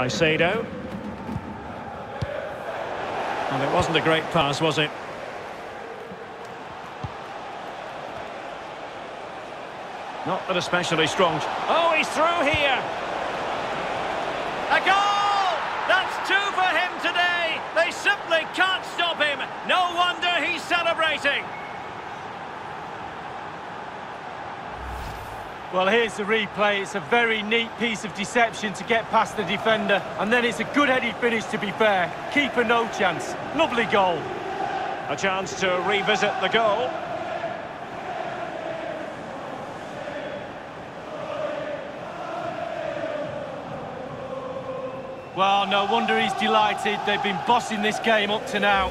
Caicedo. And it wasn't a great pass, was it? Not an especially strong... Oh, he's through here! A goal! That's two for him today! They simply can't stop him! No wonder he's celebrating! Well, here's the replay. It's a very neat piece of deception to get past the defender. And then it's a good-headed finish, to be fair. Keeper no chance. Lovely goal. A chance to revisit the goal. Well, no wonder he's delighted. They've been bossing this game up to now.